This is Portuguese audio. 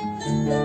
Música